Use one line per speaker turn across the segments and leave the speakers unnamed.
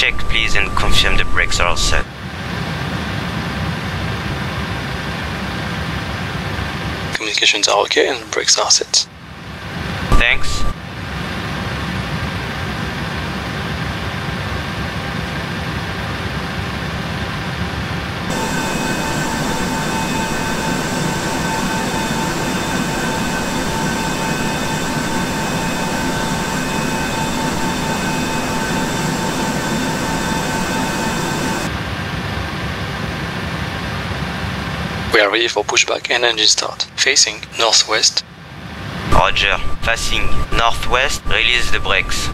check, please, and confirm the brakes are all set.
Communications are okay and brakes are set.
Thanks.
We are ready for pushback and engine start. Facing northwest.
Roger. Facing northwest, release the brakes.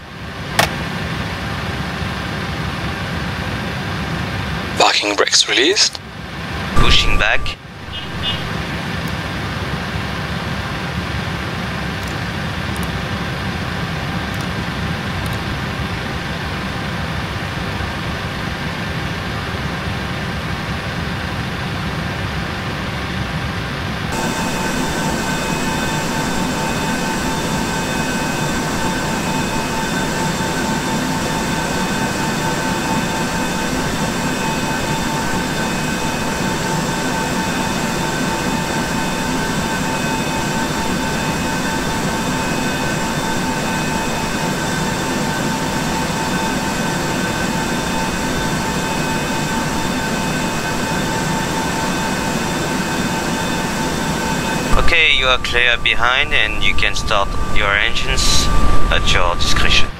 Parking brakes released.
Pushing back. Okay, you are clear behind and you can start your engines at your discretion.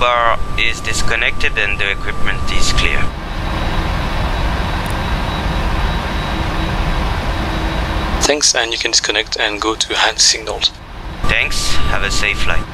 Bar is disconnected and the equipment is clear.
Thanks, and you can disconnect and go to hand signals.
Thanks, have a safe flight.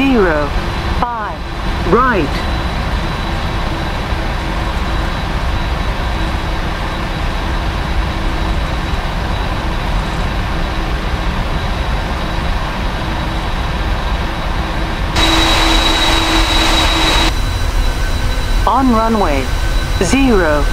Zero, five, right. On runway, zero,